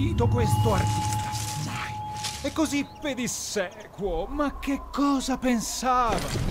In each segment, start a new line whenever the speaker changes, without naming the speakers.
capito questo artista? Mai. È così pedissequo. Ma che cosa pensava?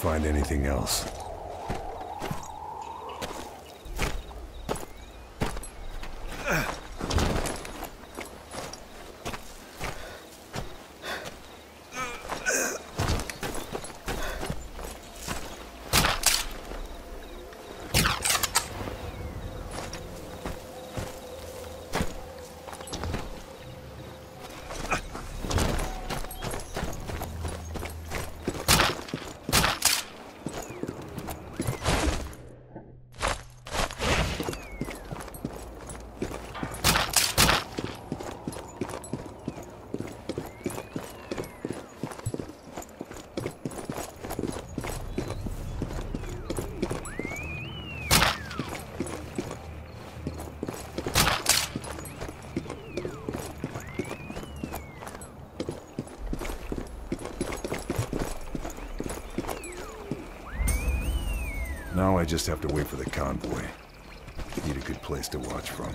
Find anything else. Now I just have to wait for the convoy. Need a good place to watch from.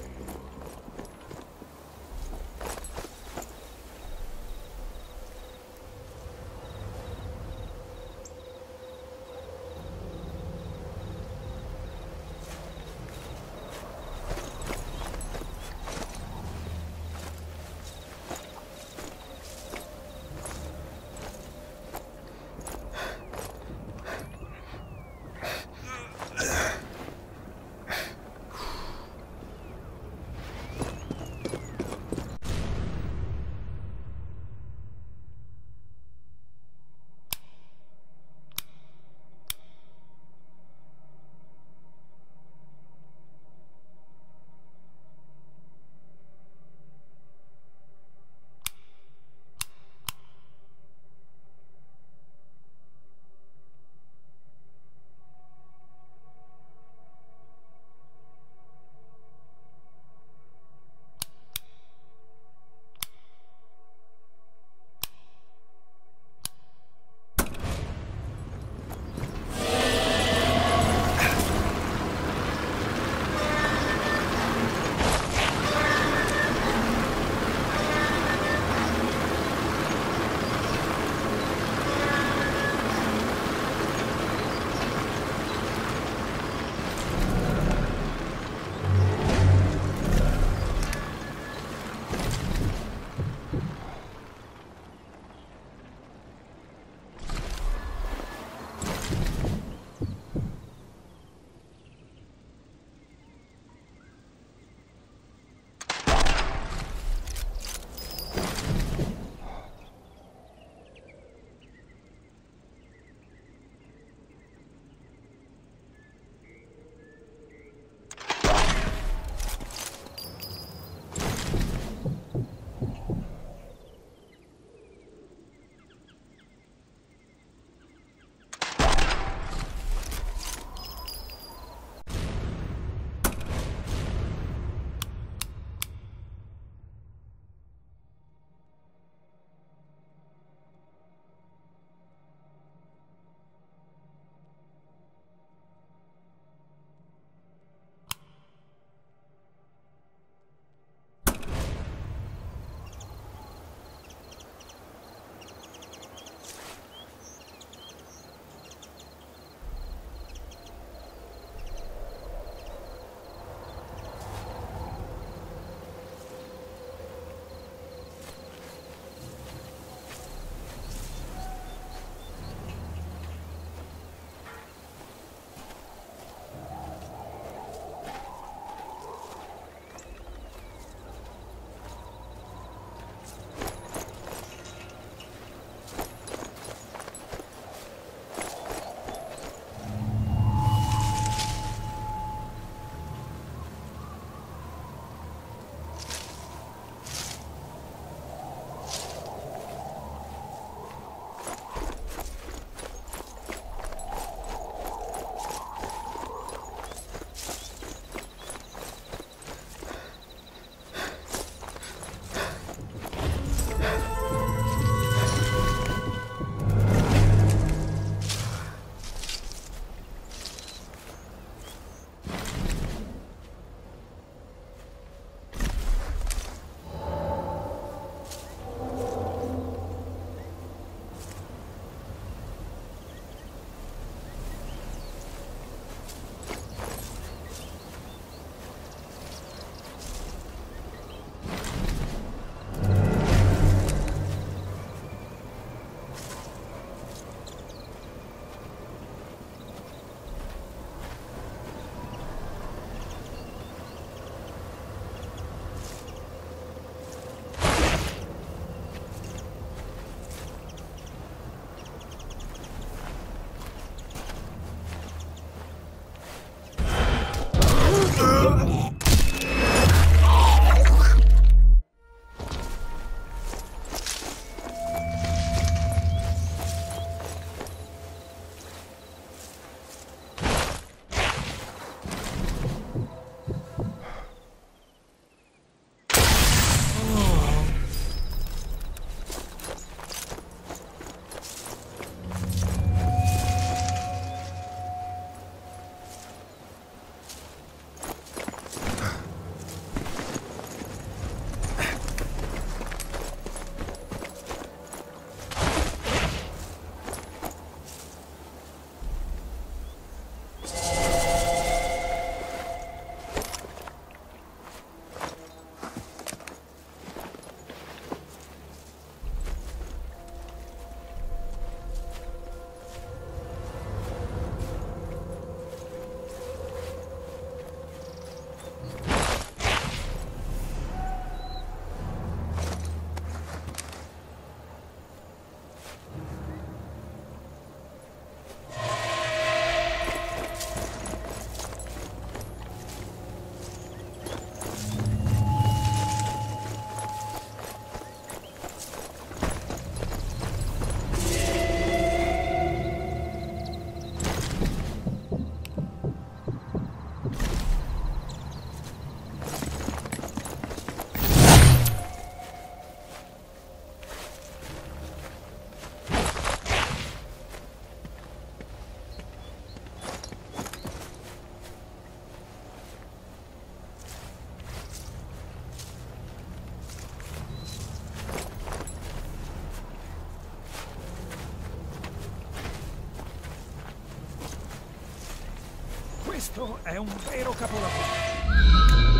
Questo è un vero capolavoro.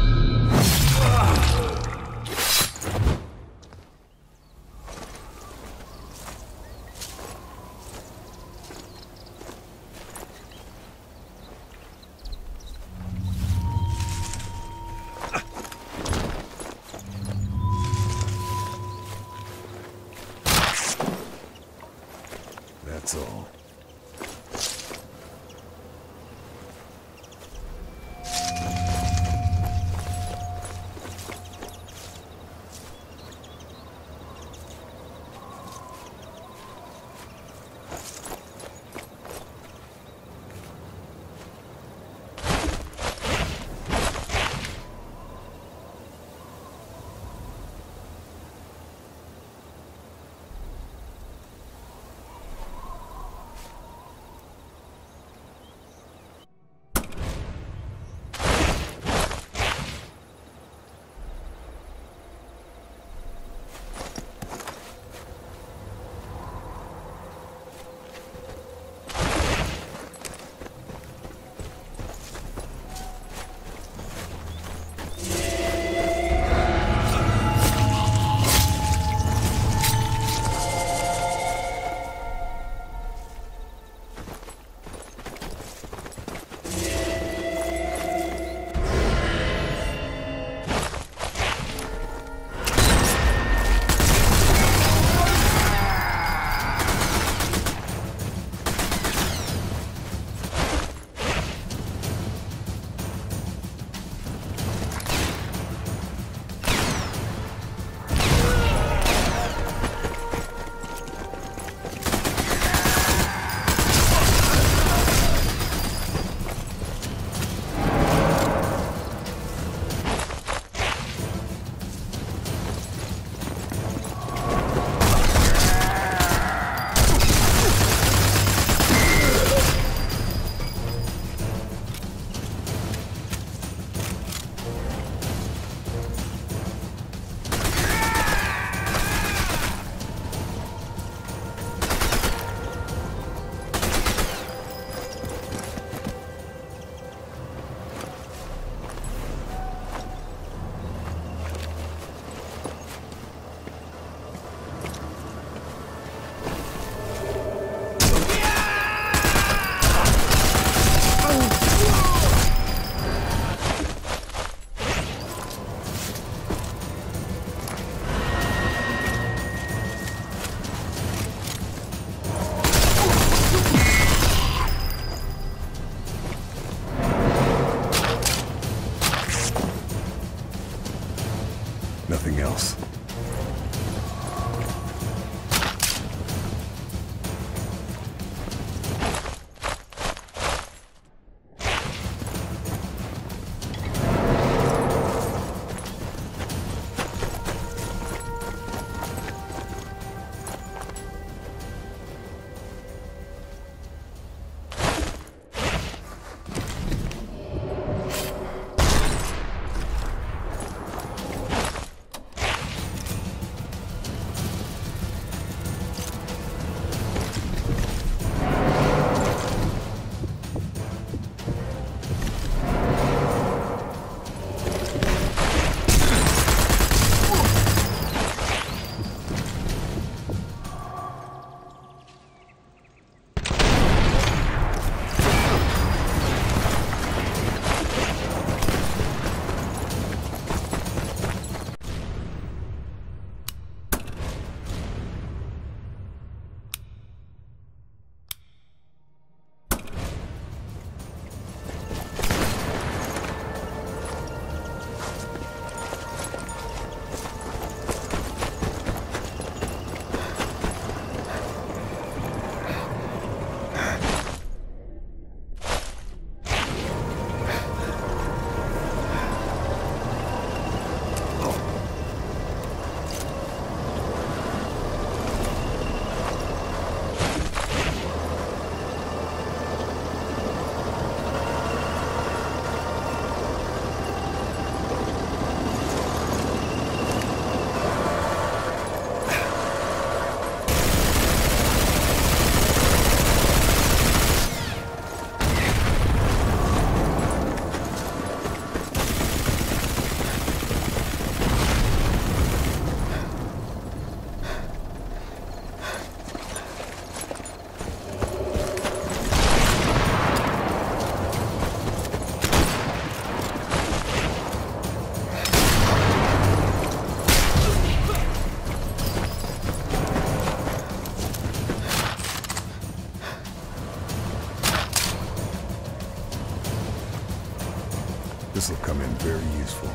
Very useful.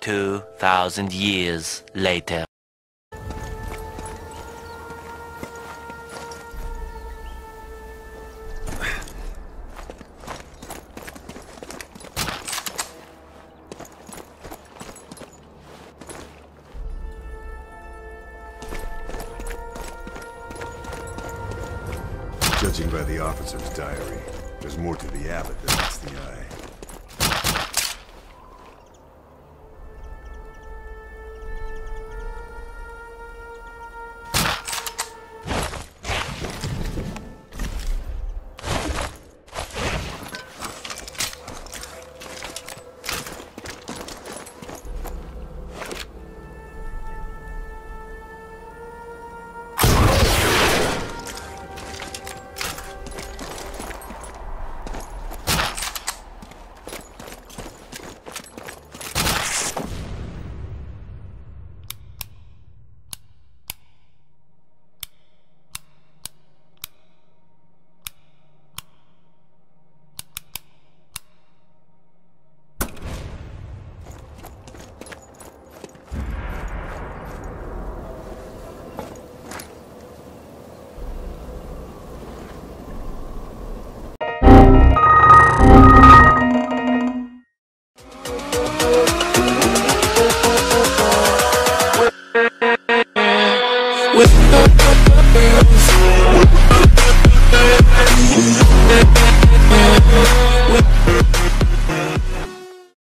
Two thousand years later.
By the officer's diary, there's more to the abbot than meets the eye.